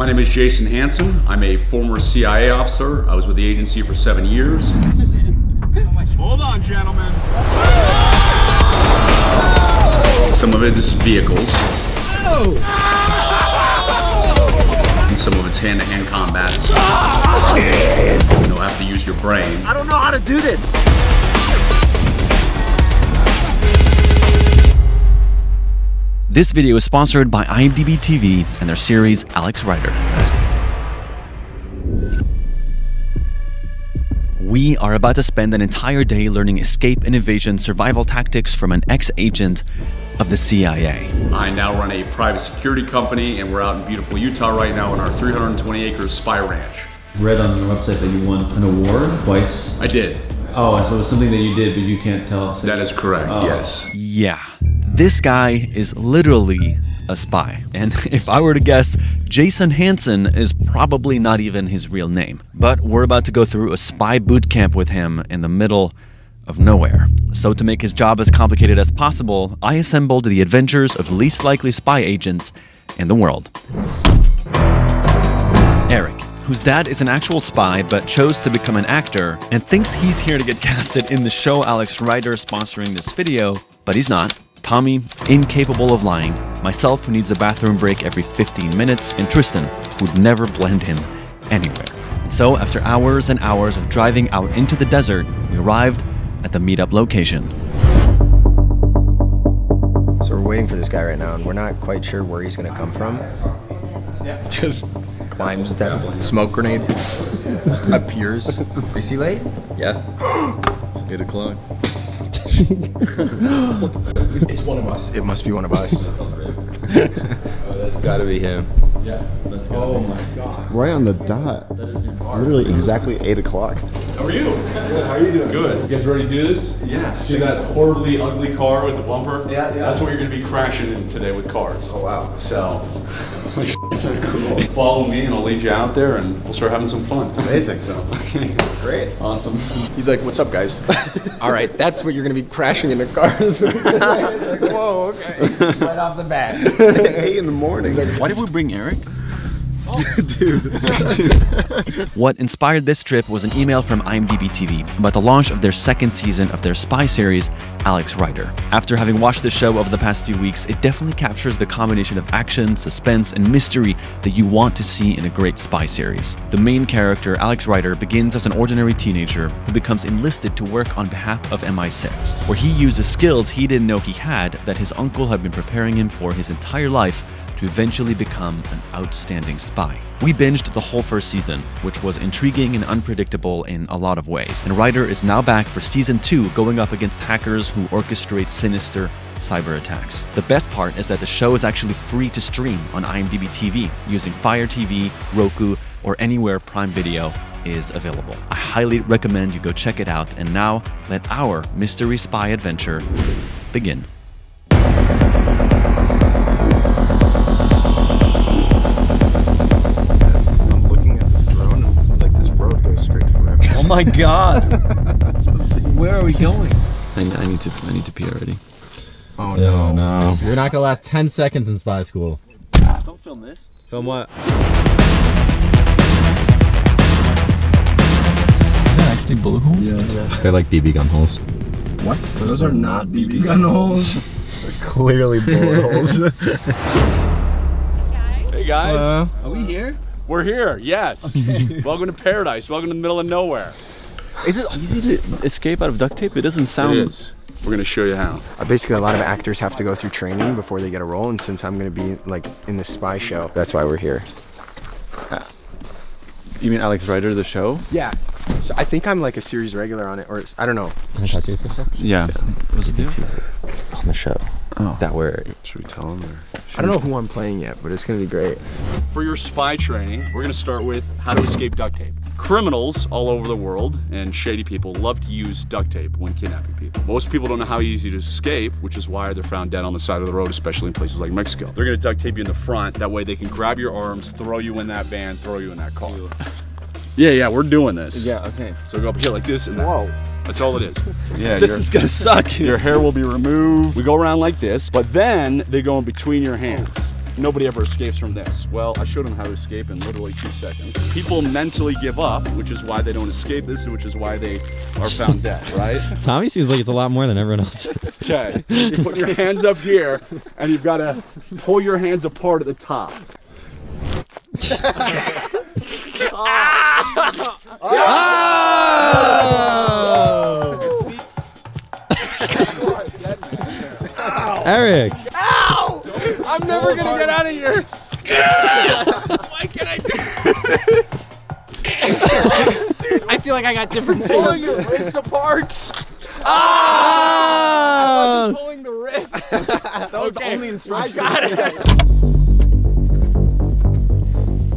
My name is Jason Hanson. I'm a former CIA officer. I was with the agency for seven years. Hold on, gentlemen. Some of it is vehicles. And some of it's hand-to-hand combat. You know, have to use your brain. I don't know how to do this. This video is sponsored by IMDb TV and their series Alex Rider. We are about to spend an entire day learning escape and evasion survival tactics from an ex agent of the CIA. I now run a private security company, and we're out in beautiful Utah right now in our 320 acre spy ranch. read on your website that you won an award twice. I did. Oh, so it was something that you did, but you can't tell us. That is correct, Oh. yes. Yeah, this guy is literally a spy. And if I were to guess, Jason Hanson is probably not even his real name. But we're about to go through a spy boot camp with him in the middle of nowhere. So, to make his job as complicated as possible, I assembled the adventures of least likely spy agents in the world. Eric, whose dad is an actual spy but chose to become an actor and thinks he's here to get casted in the show Alex Rider sponsoring this video, but he's not. Tommy, incapable of lying. Myself, who needs a bathroom break every 15 minutes. And Tristan, who'd never blend in anywhere. And so, after hours and hours of driving out into the desert, we arrived at the meetup location. So we're waiting for this guy right now, and we're not quite sure where he's gonna come from. Just climbs down, smoke grenade, appears. Is he late? Yeah. It's 8 o'clock. It's one of us. It must be one of us. oh, That's gotta be him. Yeah. That's Oh my god. Right on the dot. It's literally exactly 8 o'clock. How are you? Good. How are you doing? Good. You guys ready to do this? Yeah. See that horribly ugly car with the bumper? Yeah, yeah. That's what you're going to be crashing in today with cars. Oh, wow. So, cool. follow me and I'll lead you out there and we'll start having some fun. Amazing. Okay. Great. Awesome. He's like, "What's up, guys?" All right, that's what you're gonna be crashing into cars. like, Whoa, okay. Right off the bat. 8 in the morning. Why did we bring Eric? What inspired this trip was an email from IMDb TV about the launch of their second season of their spy series, Alex Rider. After having watched the show over the past few weeks, it definitely captures the combination of action, suspense, and mystery that you want to see in a great spy series. The main character, Alex Rider, begins as an ordinary teenager who becomes enlisted to work on behalf of MI6, where he uses skills he didn't know he had that his uncle had been preparing him for his entire life to eventually become an outstanding spy. We binged the whole first season, which was intriguing and unpredictable in a lot of ways. And Rider is now back for season 2, going up against hackers who orchestrate sinister cyber attacks. The best part is that the show is actually free to stream on IMDb TV using Fire TV, Roku, or anywhere Prime Video is available. I highly recommend you go check it out. And now, let our mystery spy adventure begin. My god! Where are we going? I, I need to. I need to pee already. Oh no. no. You're not gonna last 10 seconds in spy school. Don't film this. Film what? Is that actually bullet holes? Yeah. yeah. They're like BB gun holes. What? Those are not BB gun holes. Those are clearly bullet holes. Hey guys. Are we here? We're here, yes. Welcome to paradise. Welcome to the middle of nowhere. Is it easy to escape out of duct tape? It doesn't sound. It is. We're going to show you how. Uh, basically, a lot of actors have to go through training before they get a role, and since I'm gonna be like in this spy show, that's why we're here. You mean Alex Rider, the show? Yeah. So I think I'm like a series regular on it, or I don't know. Can I talk to you for a sec? Yeah. What's the deal? On the show. Oh. That we're. Should we tell them? Or? I don't know who I'm playing yet, but it's gonna be great. For your spy training, we're going to start with how to escape duct tape. Criminals all over the world and shady people love to use duct tape when kidnapping people. Most people don't know how easy to escape, which is why they're found dead on the side of the road, especially in places like Mexico. They're going to duct tape you in the front. That way they can grab your arms, throw you in that van, throw you in that car. Yeah, yeah, we're doing this. Yeah. Okay. So go up here like this and Whoa. That's all it is. Yeah. This is gonna suck. Your hair will be removed. We go around like this, but then they go in between your hands. nobody ever escapes from this. Well, I showed them how to escape in literally two seconds. People mentally give up, which is why they don't escape this, which is why they are found dead, right? Tommy seems like it's a lot more than everyone else. Okay, you put your hands up here, and you've got to pull your hands apart at the top. Ah! Ah! Eric. Ow! I'm never gonna get out of here. Why can't I do I feel like I got different pulling your wrists apart? Ah! pulling the wrist. that was the only instruction. I got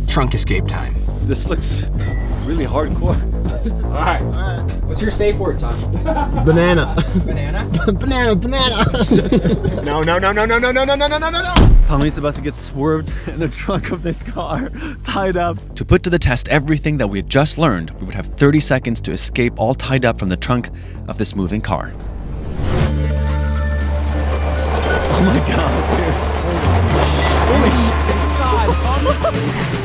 it. Trunk escape time. This looks really hardcore. All right. What's your safe word, Tom? Banana. Banana? banana, banana. no, no, no, no, no, no, no, no, no, no, no, no. Tommy's about to get swerved in the trunk of this car, tied up. To put to the test everything that we had just learned, we would have 30 seconds to escape all tied up from the trunk of this moving car. Oh my god, dude. Holy shit. God. Oh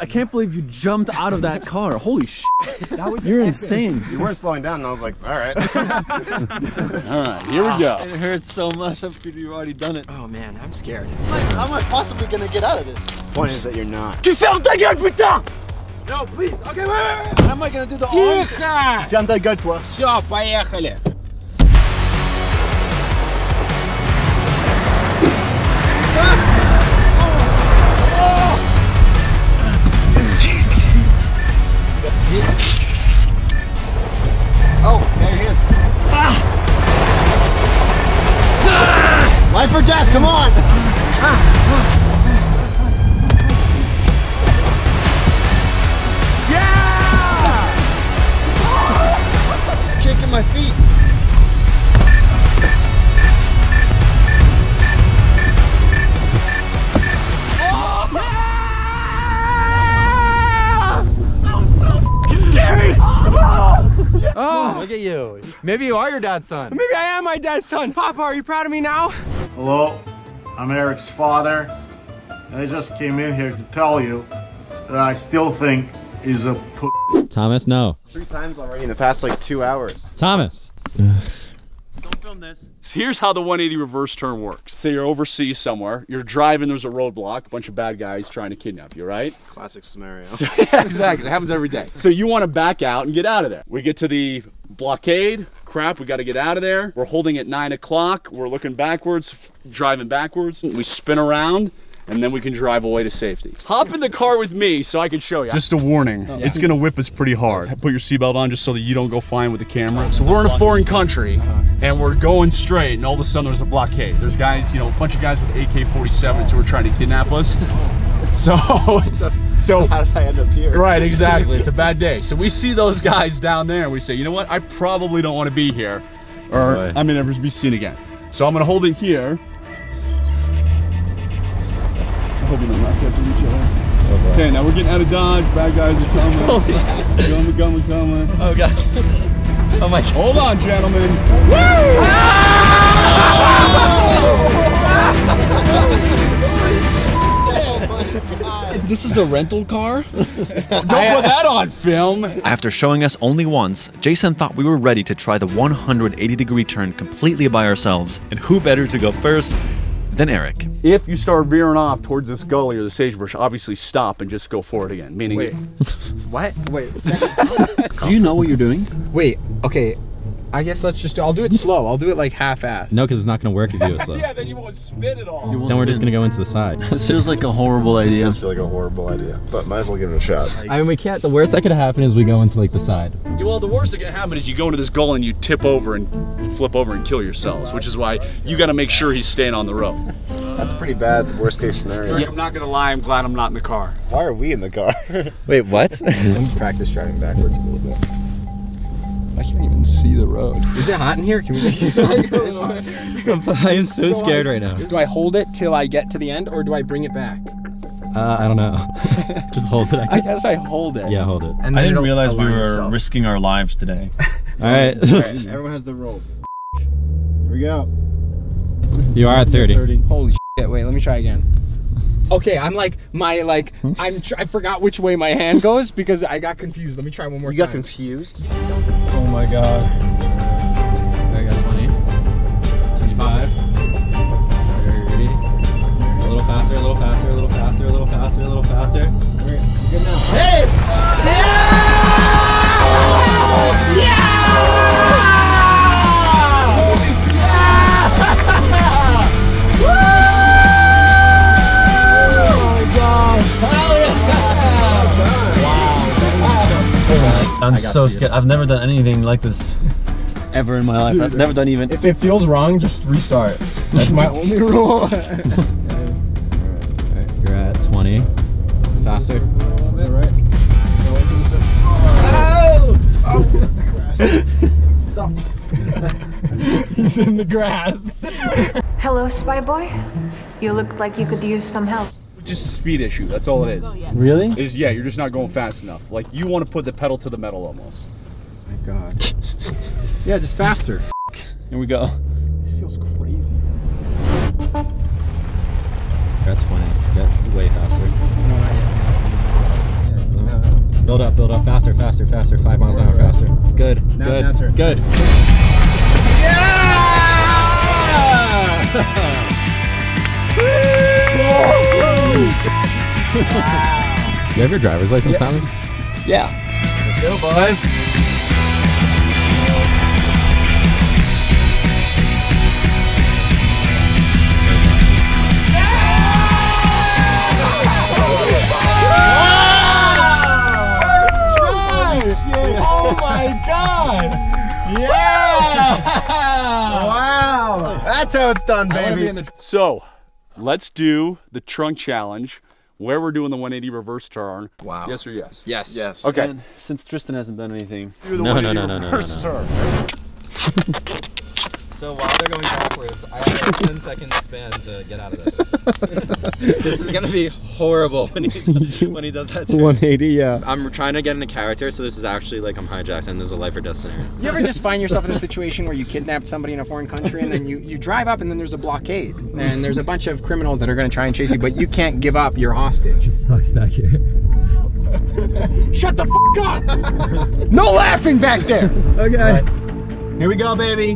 I can't believe you jumped out of that car. Holy shit. You're insane. You weren't slowing down, and I was like, all right. All right, here we go. It hurts so much after you've already done it. Oh man, I'm scared. How am I possibly gonna get out of this? Point is that you're not. Tu fermes ta gueule, putain No, please. Okay, wait, wait, wait. How am I gonna do the arm? Тихо! Ferme ta gueule, toi. Все, поехали. Life or death, come on. Yeah! Kicking my feet. Oh, Scary! Oh, look at you. Maybe you are your dad's son. Maybe I am my dad's son. Papa, are you proud of me now? Hello, I'm Eric's father. and I just came in here to tell you that I still think he's a p- Thomas, no. Three times already in the past like two hours. Thomas. Don't film this. So here's how the 180 reverse turn works. Say you're overseas somewhere, you're driving, there's a roadblock, a bunch of bad guys trying to kidnap you, right? Classic scenario. yeah, exactly. It happens every day. So you want to back out and get out of there. We get to the blockade. Crap, we got to get out of there. We're holding at nine o'clock. We're looking backwards, driving backwards. We spin around. And then we can drive away to safety. Hop in the car with me so I can show you. Just a warning, it's gonna whip us pretty hard. Put your seatbelt on just so that you don't go flying with the camera. So we're in a foreign country uh-huh. and we're going straight and all of a sudden there's a blockade. There's guys, you know, a bunch of guys with AK-47s who are trying to kidnap us. So, so How did I end up here? Right, exactly. It's a bad day. So we see those guys down there and we say, you know what? I probably don't want to be here or Boy. I'm gonna never be seen again. So I'm gonna hold it here. I hope we don't knock each other. Oh, okay, now we're getting out of Dodge. Bad guys are coming. Coming, coming, coming. Oh, God. Oh, my God. Hold on, gentlemen. This is a rental car? Don't put uh, that on film. After showing us only once, Jason thought we were ready to try the 180 degree turn completely by ourselves, and who better to go first than Eric? If you start veering off towards this gully or the sagebrush, obviously stop and just go forward again. Meaning, Wait. What? Wait. Do you know what you're doing? Wait. Okay. I guess let's just do. I'll do it slow. I'll do it like half-ass. No, because it's not gonna work if you do it slow. Yeah, then you won't spin it all. Then we're just gonna go into the side. This feels like a horrible It idea. does feel like a horrible idea, but might as well give it a shot. I mean, we can't. The worst that could happen is we go into like the side. Yeah, Well, the worst that can happen is you go into this goal and you tip over and flip over and kill yourselves, which is why you got to make sure he's staying on the road. That's a pretty bad worst case scenario. I'm not gonna lie, I'm glad I'm not in the car. Why are we in the car? Wait, what? practice driving backwards a little bit. I can't even see the road. Is it hot in here? Can we? I am so scared right now. Do I hold it till I get to the end, or do I bring it back? Uh, I don't know. just hold it. I guess I hold it. Yeah, hold it. And I didn't realize we were itself. risking our lives today. All right. Everyone has the rolls. Here we go. you are at 30. Holy shit! Wait, let me try again. Okay, I'm like my like hmm? I'm tr- I forgot which way my hand goes because I got confused. Let me try one more You got confused? Oh my god. I got 20. 25. 30. A little faster, a little faster, a little faster, a little faster, a little faster. Good now. Oh, oh, oh. I'm so scared. I've never done anything like this ever in my life. I've never done even. If it feels wrong, just restart. That's my only rule. You're at 20. Faster. He's in the grass. Hello, Spy Boy. You look like you could use some help. Just a speed issue. That's all it is. Really? Is yeah, you're just not going fast enough. Like you want to put the pedal to the metal almost. my god. Yeah, just faster. Here we go. This feels crazy. You're at 20. Get way faster. No, not yet. Build up, build up, faster, faster, faster. Five miles an hour faster. Good, Now- good, now turn. good. You have your driver's license, Tommy? Yeah. Let's go, boys. Oh my god! Yeah! Wow! That's how it's done, I want to be baby. So, let's do the trunk challenge where we're doing the 180 reverse turn. Wow. Yes or yes? Yes. Yes. Okay. And since Tristan hasn't done anything. Do the No, no, 180 no, no, no, no, reverse no. turn. So while they're going backwards, I have a 10 second span to get out of this. this is gonna be horrible when he when he does that. turn. 180, yeah. I'm trying to get into character, so this is actually like I'm hijacked and this is a life or death scenario. You ever just find yourself in a situation where you kidnapped somebody in a foreign country and then you, you drive up and then there's a blockade and there's a bunch of criminals that are gonna try and chase you, but you can't give up your hostage. Sucks back here. Shut the fuck up! no laughing back there! Okay. Here we go, baby.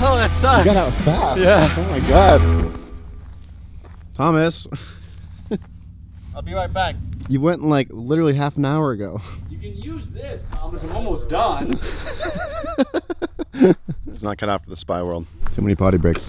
Oh, that sucks. got out fast. Yeah. Oh my god. Thomas, I'll be right back. you went like literally half an hour ago. You can use this, Thomas. I'm almost done. It's not cut out for the spy world. Too many potty breaks.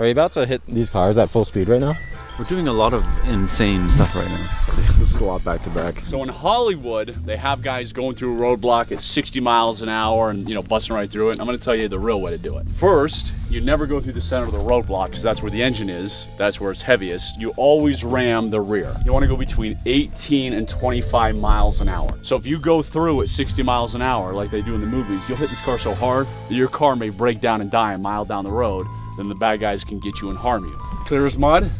Are you about to hit these cars at full speed right now? We're doing a lot of insane stuff right now. This is a lot back to back. So in Hollywood, they have guys going through a roadblock at 60 miles an hour and you know busting right through it. And I'm going to tell you the real way to do it. First, you never go through the center of the roadblock because that's where the engine is. That's where it's heaviest. You always ram the rear. You want to go between 18 and 25 miles an hour. So if you go through at 60 miles an hour like they do in the movies, you'll hit this car so hard that your car may break down and die a mile down the road. Then the bad guys can get you and harm you. Clear as mud.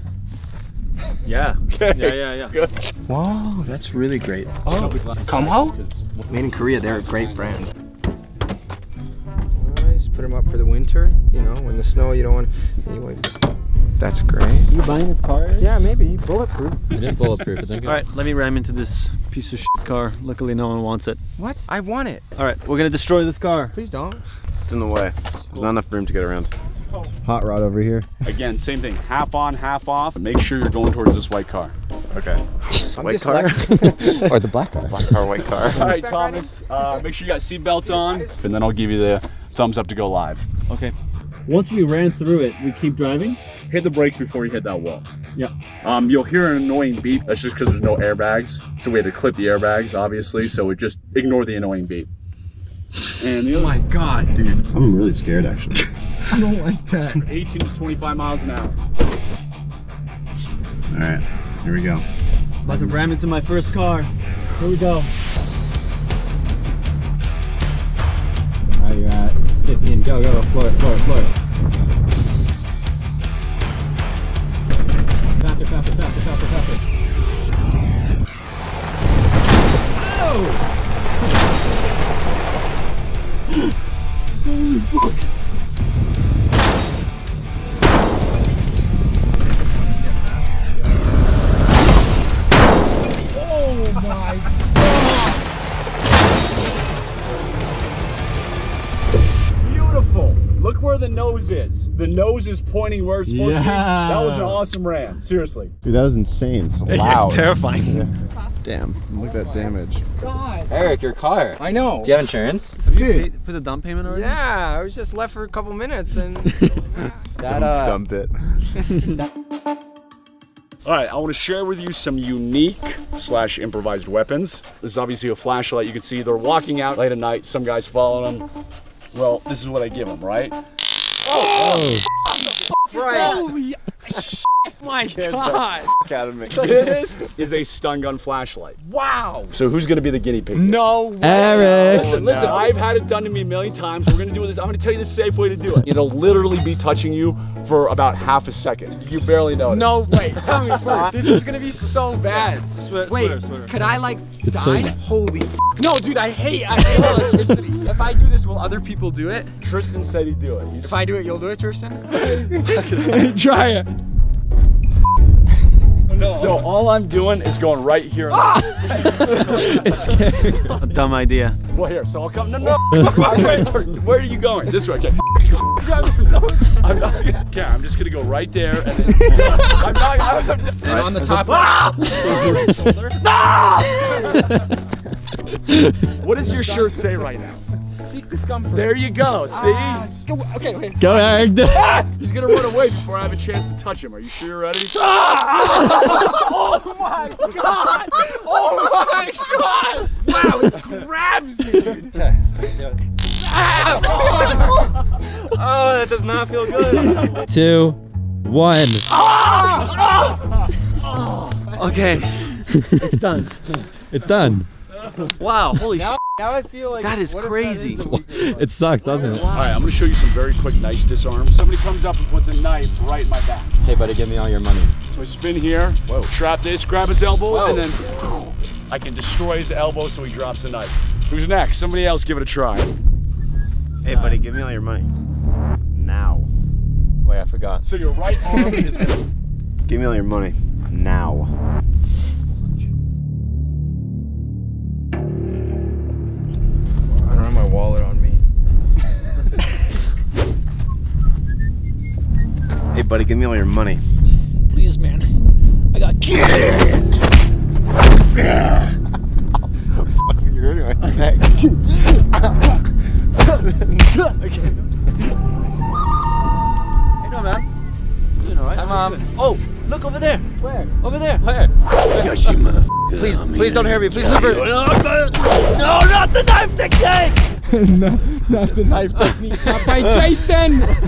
Yeah. Okay. Yeah, yeah, yeah. Good. Whoa, that's really great. Oh, Kumho? Made in Korea, they're a great brand. Nice, put them up for the winter. You know, when the snow, you don't want. Anyway, that's great. You buying this car? Yeah, maybe bulletproof. It is bulletproof. I think. All right, let me ram into this piece of shit car. Luckily, no one wants it. What? I want it. All right, we're gonna destroy this car. Please don't. It's in the way. There's not enough room to get around. Hot rod over here. Again, same thing. Half on, half off. And make sure you're going towards this white car. Okay. white car? or the black car. Black car, white car. All right, Thomas. Uh, make sure you got seatbelts on, and then I'll give you the thumbs up to go live. Okay. Once we ran through it, we keep driving. Hit the brakes before you hit that wall. Yeah. Um, you'll hear an annoying beep. That's just because there's no airbags. So we had to clip the airbags, obviously. So we just ignore the annoying beep. And the Oh my god, dude. I'm really scared actually. I don't like that. 18 to 25 miles an hour. All right, here we go. About to ram into my first car. Here we go. Alright, you're at 15. Go, go, floor it, floor it, floor it. Faster, faster, faster, faster, faster. Beautiful. Is. The nose is pointing where it's supposed to be. Yeah. That was an awesome ram. Seriously. Dude, that was insane. It's It's loud. terrifying. Damn, look at that damage. God. Eric, your car. I know. Do you have insurance? Have you paid, put the down payment already? Yeah, I was just left for a couple minutes and That, uh, Dump it. All right, I want to share with you some unique slash improvised weapons. This is obviously a flashlight. You can see they're walking out late at night. Some guys following them. Well, this is what I give them, right? Holy My God. Out of me. This is a stun gun flashlight. wow. So who's gonna be the guinea pig? No way. Eric. Listen, listen, I've had it done to me a million times. We're gonna do this. I'm gonna tell you the safe way to do it. It'll literally be touching you for about half a second. You barely notice. No, wait. Tell me first. This is gonna be so bad. Swear, Wait, swear, swear. could I like It's so die? bad. Holy f No, dude, I hate, I hate electricity. if I do this, will other people do it? Tristan said he'd do it. He's If I do it, you'll do it, Tristan? Try it. Oh, no. So all I'm doing is going right here. Ah! It's scary. A dumb idea. Well, here. So I'll come. No, no. Wait, Where are you going? This way. Okay. I'm not. Okay. I'm just gonna go right there, and then I'm not. I'm, And on the top. Ah! what does your shirt say right now? Seek discomfort. There you go. Ah, see? Ah, go, okay, wait. Go, Eric. He's ah! gonna run away before I have a chance to touch him. Are you sure you're ready? Oh my god! Oh my god! Wow, it grabs you, dude. Oh, that does not feel good. Two, one. Okay. it's done. It's done. Wow, holy shit. Now I feel like That is crazy. is a weekend club? It sucks, doesn't it? All right. I'm gonna show you some very quick, nice disarms. Somebody comes up and puts a knife right in my back. Hey, buddy, give me all your money. So I spin here, Whoa. strap this, grab his elbow, and then I can destroy his elbow so he drops the knife. Who's next? Somebody else give it a try. Hey, buddy, give me all your money. Now. Wait, I forgot. So your right arm is gonna Give me all your money. Now. I don't have my wallet on me. Hey, buddy, give me all your money. Please, man. I got You're hurting my neck. How you doing, man? Doing all right. Hi, Mom. Oh, look over there. Where? Over there. Where? Please, please don't hurt me. Please, Liver. No, not the knife technique! not, not the knife technique taught by Jason. Not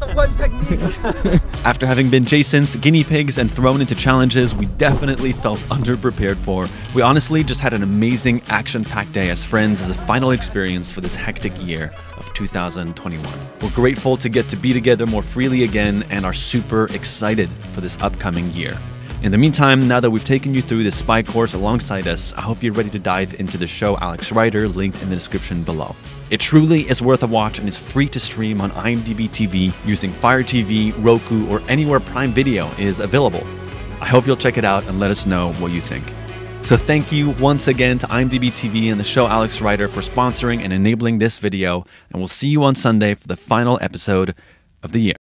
the one technique. After having been Jason's guinea pigs and thrown into challenges we definitely felt underprepared for, we honestly just had an amazing action packed day as friends as a final experience for this hectic year of 2021. We're grateful to get to be together more freely again and are super excited for this upcoming year. In the meantime, now that we've taken you through this spy course alongside us, I hope you're ready to dive into the show Alex Rider, linked in the description below. It truly is worth a watch and is free to stream on IMDb TV using Fire TV, Roku, or anywhere Prime Video is available. I hope you'll check it out and let us know what you think. So thank you once again to IMDb TV and the show Alex Rider for sponsoring and enabling this video, and we'll see you on Sunday for the final episode of the year.